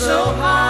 so high.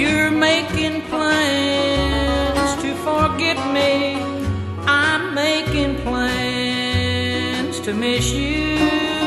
You're making plans to forget me. I'm making plans to miss you.